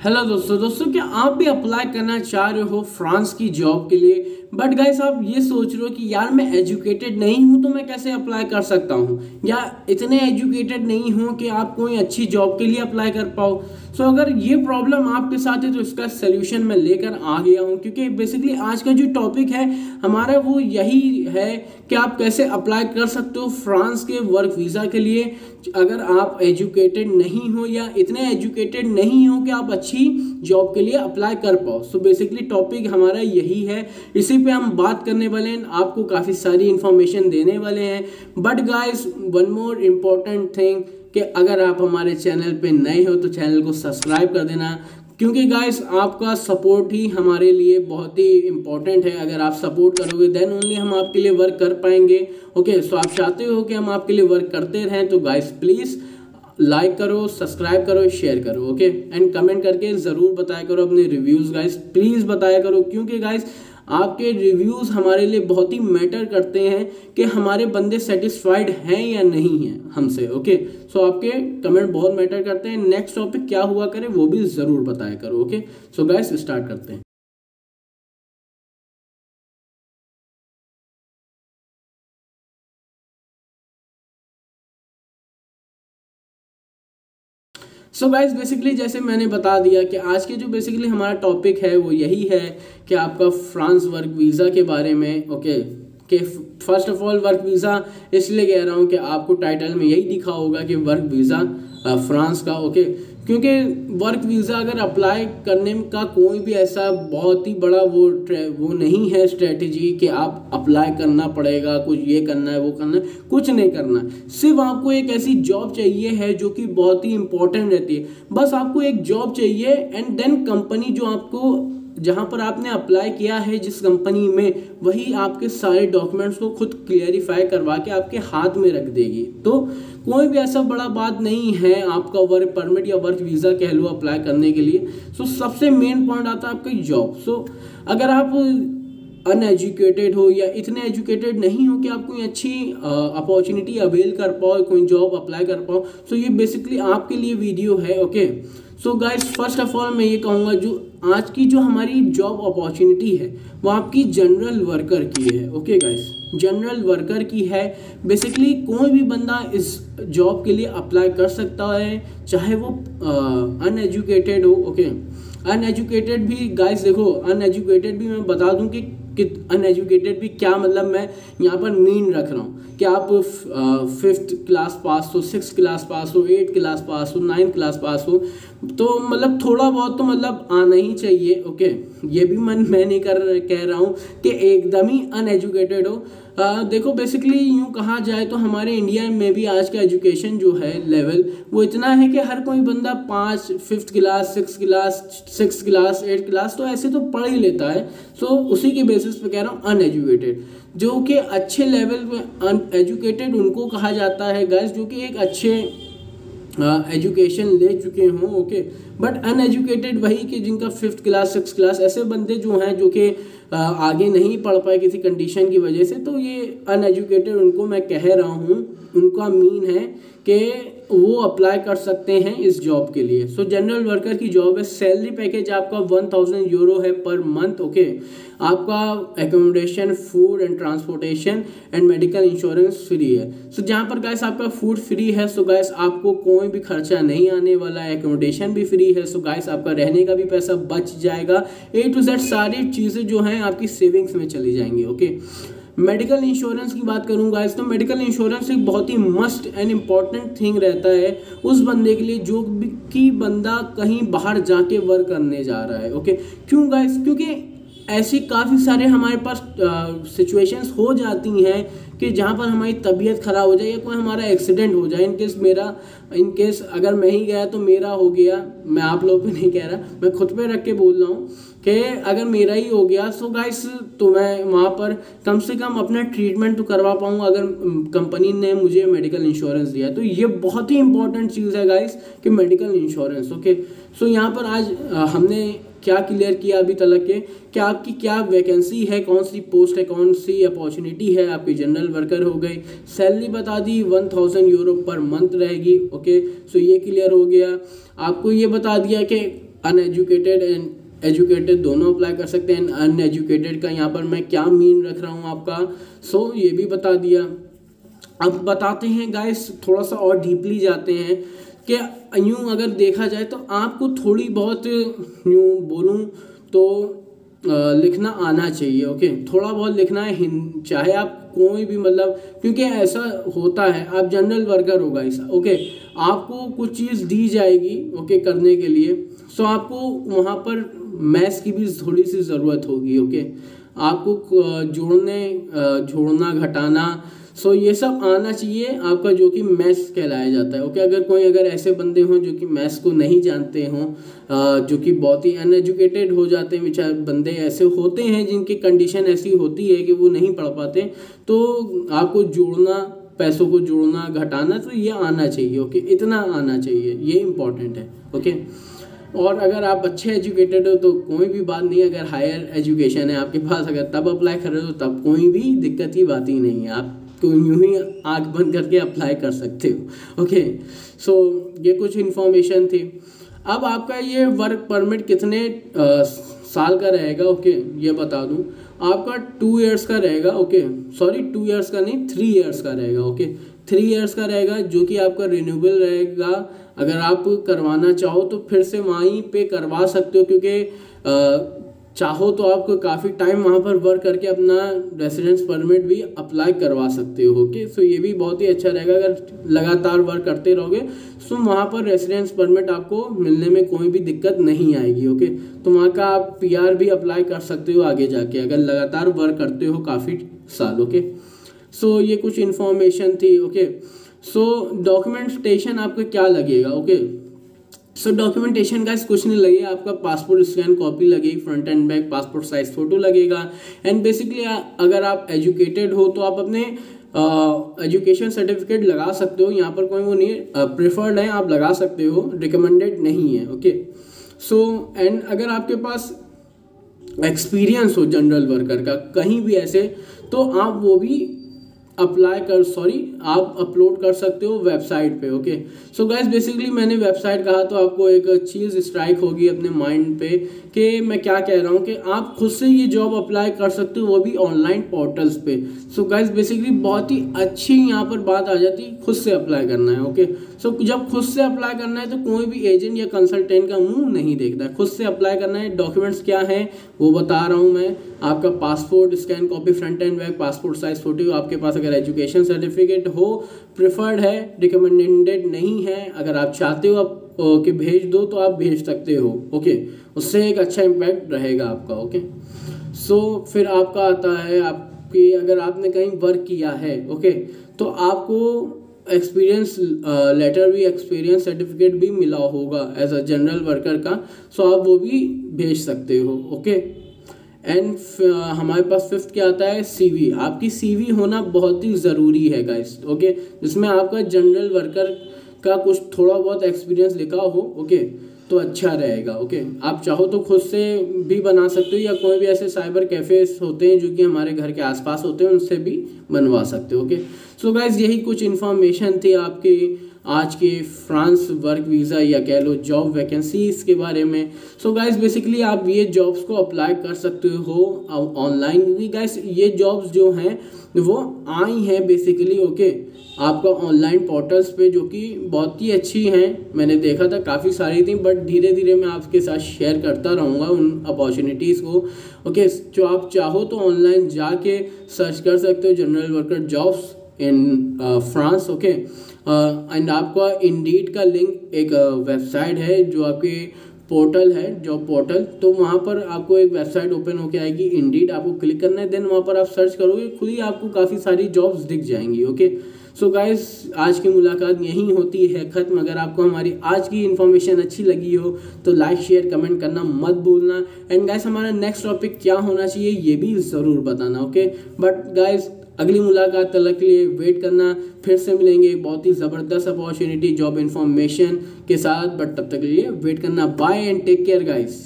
Hello दोस्तों दोस्तों, क्या आप भी अप्लाई करना चाह रहे हो फ्रांस की जॉब के लिए? बट गाइस आप ये सोच रहे हो कि यार मैं एजुकेटेड नहीं हूँ तो मैं कैसे अप्लाई कर सकता हूँ? या इतने एजुकेटेड नहीं हूँ कि आप कोई अच्छी जॉब के लिए अप्लाई कर पाओ? सो अगर ये प्रॉब्लम आपके साथ है तो इसका सोल्यूशन मैं लेकर आ गया हूँ। क्योंकि बेसिकली आज का जो टॉपिक है, हमारा वो यही है कि आप कैसे अप्लाई कर सकते हो फ्रांस के वर्क वीज़ा के लिए। अगर आप एजुकेटेड नहीं हो या इतने एजुकेटेड नहीं हो कि आप अच्छी जॉब के लिए अप्लाई कर पाओ। सो बेसिकली टॉपिक हमारा यही है। इसी पे हम बात करने वाले हैं। आपको काफ़ी सारी इंफॉर्मेशन देने वाले हैं। But guys one more important thing कि अगर आप हमारे चैनल पे नए हो तो चैनल को सब्सक्राइब कर देना। क्योंकि गाइस आपका सपोर्ट ही हमारे लिए बहुत ही इंपॉर्टेंट है। अगर आप सपोर्ट करोगे देन ओनली हम आपके लिए वर्क कर पाएँगे। ओके okay, सो so आप चाहते हो कि हम आपके लिए वर्क करते रहें तो गाइस प्लीज़ लाइक करो सब्सक्राइब करो शेयर करो ओके एंड कमेंट करके ज़रूर बताया करो अपने रिव्यूज़ गाइस प्लीज़ बताया करो, क्योंकि गाइस आपके रिव्यूज़ हमारे लिए बहुत ही मैटर करते हैं कि हमारे बंदे सेटिस्फाइड हैं या नहीं हैं हमसे ओके सो आपके कमेंट बहुत मैटर करते हैं. नेक्स्ट टॉपिक क्या हुआ करे, वो भी ज़रूर बताया करो ओके सो गाइस स्टार्ट करते हैं. सो गाइज़ बेसिकली जैसे मैंने बता दिया कि आज के जो बेसिकली हमारा टॉपिक है, वो यही है कि आपका फ्रांस वर्क वीज़ा के बारे में ओके के first of all work visa इसलिए कह रहा हूँ कि आपको टाइटल में यही दिखा होगा कि वर्क वीज़ा फ्रांस का ओके क्योंकि वर्क वीज़ा अगर अप्लाई करने का कोई भी ऐसा बहुत ही बड़ा वो वो नहीं है स्ट्रेटजी कि आप अप्लाई करना पड़ेगा, कुछ ये करना है, वो करना है, कुछ नहीं करना। सिर्फ़ आपको एक ऐसी जॉब चाहिए है जो कि बहुत ही इंपॉर्टेंट रहती है। बस आपको एक जॉब चाहिए एंड देन कंपनी जो आपको जहाँ पर आपने अप्लाई किया है जिस कंपनी में, वही आपके सारे डॉक्यूमेंट्स को खुद क्लियरिफाई करवा के आपके हाथ में रख देगी। तो कोई भी ऐसा बड़ा बात नहीं है आपका वर्क परमिट या वर्क वीज़ा कह लो अप्लाई करने के लिए। सो सबसे मेन पॉइंट आता है आपका जॉब सो अगर आप अनएजुकेटेड हो या इतने एजुकेटेड नहीं हो कि आप कोई अच्छी अपॉर्चुनिटी अवेल कर पाओ, कोई जॉब अप्लाई कर पाओ। सो ये बेसिकली आपके लिए वीडियो है okay so guys first of all मैं ये कहूँगा जो आज की जो हमारी जॉब अपॉर्चुनिटी है, वो आपकी जनरल वर्कर की है ओके गाइस जनरल वर्कर की है। बेसिकली कोई भी बंदा इस जॉब के लिए अप्लाई कर सकता है, चाहे वो अनएजुकेटेड हो ओके अनएजुकेटेड भी गाइस देखो अनएजुकेटेड भी मैं बता दूँ कि कि अनएजुकेटेड भी क्या मतलब मैं यहाँ पर मीन रख रहा हूँ? कि आप फिफ्थ क्लास पास हो सिक्स क्लास पास हो एट क्लास पास हो नाइन्थ क्लास पास हो तो मतलब थोड़ा बहुत तो मतलब आना ही चाहिए ओके ये भी मन मैं नहीं कर कह रहा हूँ कि एकदम ही अनएजुकेटेड हो। आ, देखो बेसिकली यूँ कहा जाए तो हमारे इंडिया में भी आज का एजुकेशन जो है लेवल वो इतना है कि हर कोई बंदा पाँच fifth class six class six class eight class तो ऐसे तो पढ़ ही लेता है। So, उसी के बेसिस पे कह रहा हूँ अनएजुकेटेड जो कि अच्छे लेवल में अनएजुकेटेड उनको कहा जाता है गर्ल्स जो कि एक अच्छे एजुकेशन uh, ले चुके हों ओके बट अनएजुकेटेड वही कि जिनका फिफ्थ क्लास सिक्स क्लास ऐसे बंदे जो हैं जो कि uh, आगे नहीं पढ़ पाए किसी कंडीशन की वजह से तो ये अनएजुकेटेड उनको मैं कह रहा हूँ उनका मीन है कि वो अप्लाई कर सकते हैं इस जॉब के लिए। सो जनरल वर्कर की जॉब है सैलरी पैकेज आपका वन थाउज़ेंड यूरो है पर मंथ ओके आपका accommodation food and transportation and medical insurance free है। सो so, जहाँ पर गैस आपका फ़ूड फ्री है सो so गैस आपको कोई भी खर्चा नहीं आने वाला है एकोमोडेशन भी फ्री है सो so गैस आपका रहने का भी पैसा बच जाएगा। ए टू जेड सारी चीज़ें जो हैं आपकी सेविंग्स में चली जाएँगी ओके okay? मेडिकल इंश्योरेंस की बात करूँगा इस तो मेडिकल इंश्योरेंस एक बहुत ही मस्ट एंड इंपॉर्टेंट थिंग रहता है उस बंदे के लिए जो कि बंदा कहीं बाहर जाके वर्क करने जा रहा है ओके क्यों गाइस क्योंकि ऐसी काफ़ी सारे हमारे पास सिचुएशंस हो जाती हैं कि जहाँ पर हमारी तबीयत ख़राब हो जाए या कोई हमारा एक्सीडेंट हो जाए इनकेस मेरा इनकेस अगर मैं ही गया तो मेरा हो गया, मैं आप लोग पे नहीं कह रहा, मैं खुद पे रख के बोल रहा हूँ। कि अगर मेरा ही हो गया सो गाइस तो मैं वहाँ पर कम से कम अपना ट्रीटमेंट तो करवा पाऊँ अगर कंपनी ने मुझे मेडिकल इंश्योरेंस दिया तो ये बहुत ही इंपॉर्टेंट चीज़ है गाइस कि मेडिकल इंश्योरेंस ओके सो यहाँ पर आज हमने क्या क्लियर किया अभी तक के क्या आपकी क्या वैकेंसी है, कौन सी पोस्ट है, कौन सी अपॉर्चुनिटी है, आपकी जनरल वर्कर हो गई सैलरी बता दी one thousand euro per month रहेगी ओके सो ये क्लियर हो गया। आपको ये बता दिया कि अनएजुकेटेड एंड एजुकेटेड दोनों अप्लाई कर सकते हैं अनएजुकेटेड का यहाँ पर मैं क्या मीन रख रहा हूँ आपका? सो so, ये भी बता दिया। अब बताते हैं गाइस थोड़ा सा और डीपली जाते हैं कि यूँ अगर देखा जाए तो आपको थोड़ी बहुत यूँ बोलूँ तो लिखना आना चाहिए ओके थोड़ा बहुत लिखना है चाहे आप कोई भी मतलब क्योंकि ऐसा होता है आप जनरल वर्कर होगा ऐसा ओके आपको कुछ चीज़ दी जाएगी ओके करने के लिए। सो आपको वहाँ पर मैथ्स की भी थोड़ी सी ज़रूरत होगी ओके आपको जोड़ने जोड़ना, घटाना सो ये सब आना चाहिए, आपका जो कि मैथ्स कहलाया जाता है ओके अगर कोई अगर ऐसे बंदे हों जो कि मैथ्स को नहीं जानते हों जो कि बहुत ही अनएजुकेटेड हो जाते हैं, बेचारे बंदे ऐसे होते हैं जिनकी कंडीशन ऐसी होती है कि वो नहीं पढ़ पाते तो आपको जोड़ना, पैसों को जोड़ना, घटाना तो ये आना चाहिए ओके इतना आना चाहिए, ये इम्पोर्टेंट है ओके और अगर आप अच्छे एजुकेटेड हो तो कोई भी बात नहीं अगर हायर एजुकेशन है आपके पास अगर तब अप्लाई कर रहे हो तब कोई भी दिक्कत की बात ही नहीं है। आप तो यूँ ही आँख बंद करके अप्लाई कर सकते हो। ओके सो ये कुछ इन्फॉर्मेशन थी। अब आपका ये वर्क परमिट कितने आ, साल का रहेगा ओके ये बता दूँ। आपका टू इयर्स का रहेगा ओके सॉरी टू इयर्स का नहीं थ्री इयर्स का रहेगा ओके थ्री इयर्स का रहेगा, जो कि आपका रिन्यूएबल रहेगा। अगर आप करवाना चाहो तो फिर से वहीं पे करवा सकते हो, क्योंकि चाहो तो आप काफ़ी टाइम वहाँ पर वर्क करके अपना रेसिडेंस परमिट भी अप्लाई करवा सकते हो ओके सो ये भी बहुत ही अच्छा रहेगा, अगर लगातार वर्क करते रहोगे सो वहाँ पर रेसिडेंस परमिट आपको मिलने में कोई भी दिक्कत नहीं आएगी ओके तो वहाँ का आप पीआर भी अप्लाई कर सकते हो आगे जाके, अगर लगातार वर्क करते हो काफ़ी साल ओके सो ये कुछ इन्फॉर्मेशन थी ओके सो डॉक्यूमेंटेशन आपको क्या लगेगा ओके सो डॉक्यूमेंटेशन का कुछ नहीं लगेगा आपका पासपोर्ट स्कैन कॉपी लगेगी front and back passport size photo लगेगा। एंड बेसिकली अगर आप एजुकेटेड हो तो आप अपने एजुकेशन uh, सर्टिफिकेट लगा सकते हो। यहाँ पर कोई वो नहीं प्रेफर्ड uh, है आप लगा सकते हो रिकमेंडेड नहीं है ओके सो एंड अगर आपके पास एक्सपीरियंस हो जनरल वर्कर का कहीं भी ऐसे तो आप वो भी अप्लाई कर सॉरी आप अपलोड कर सकते हो वेबसाइट पे ओके सो गाइस बेसिकली मैंने वेबसाइट कहा तो आपको एक चीज़ स्ट्राइक होगी अपने माइंड पे कि मैं क्या कह रहा हूँ कि आप खुद से ये जॉब अप्लाई कर सकते हो वो भी ऑनलाइन पोर्टल्स पे। सो गाइस बेसिकली बहुत ही अच्छी यहाँ पर बात आ जाती है खुद से अप्लाई करना है ओके सो so, जब खुद से अप्लाई करना है तो कोई भी एजेंट या कंसल्टेंट का मुँह नहीं देखता है। खुद से अप्लाई करना है डॉक्यूमेंट्स क्या है वो बता रहा हूँ मैं। आपका passport scan copy front and back passport size photo आपके पास अगर एजुकेशन सर्टिफिकेट हो प्रिफर्ड है रिकमेंडेड नहीं है अगर आप चाहते हो आप कि भेज दो तो आप भेज सकते हो ओके उससे एक अच्छा इम्पैक्ट रहेगा आपका ओके सो so, फिर आपका आता है आपकी अगर आपने कहीं वर्क किया है ओके तो आपको एक्सपीरियंस लेटर भी एक्सपीरियंस सर्टिफिकेट भी मिला होगा एज अ जनरल वर्कर का सो so आप वो भी भेज सकते हो ओके एंड हमारे पास फिफ्थ क्या आता है? सीवी आपकी सीवी होना बहुत ही ज़रूरी है गाइस ओके जिसमें आपका जनरल वर्कर का कुछ थोड़ा बहुत एक्सपीरियंस लिखा हो ओके तो अच्छा रहेगा ओके आप चाहो तो खुद से भी बना सकते हो या कोई भी ऐसे साइबर कैफ़ेस होते हैं जो कि हमारे घर के आसपास होते हैं, उनसे भी बनवा सकते हो ओके सो गाइज़ यही कुछ इन्फॉर्मेशन थी आपकी आज के फ्रांस वर्क वीज़ा या कह लो जॉब वैकेंसीज के बारे में। सो so गाइस बेसिकली आप ये जॉब्स को अप्लाई कर सकते हो ऑनलाइन क्योंकि गाइस ये जॉब्स जो हैं, वो आई हैं बेसिकली ओके आपका ऑनलाइन पोर्टल्स पे, जो कि बहुत ही अच्छी हैं। मैंने देखा था, काफ़ी सारी थी बट धीरे धीरे मैं आपके साथ शेयर करता रहूँगा उन अपॉर्चुनिटीज़ को। ओके जो आप चाहो तो ऑनलाइन जाके सर्च कर सकते हो general worker jobs in France okay and आपका इंडीड का लिंक एक वेबसाइट uh, है जो आपके पोर्टल है जॉब पोर्टल तो वहाँ पर आपको एक वेबसाइट ओपन होकर आएगी इंडीड आपको क्लिक करना है देन वहाँ पर आप सर्च करोगे खुद ही आपको काफ़ी सारी जॉब्स दिख जाएँगी ओके सो गाइस आज की मुलाकात यहीं होती है ख़त्म। अगर आपको हमारी आज की इन्फॉर्मेशन अच्छी लगी हो तो लाइक शेयर कमेंट करना मत भूलना। एंड गाइस हमारा नेक्स्ट टॉपिक क्या होना चाहिए ये भी ज़रूर बताना ओके बट गाइस अगली मुलाकात तलक के लिए वेट करना, फिर से मिलेंगे बहुत ही ज़बरदस्त अपॉर्चुनिटी जॉब इन्फॉर्मेशन के साथ बट तब तक के लिए वेट करना. Bye and take care guys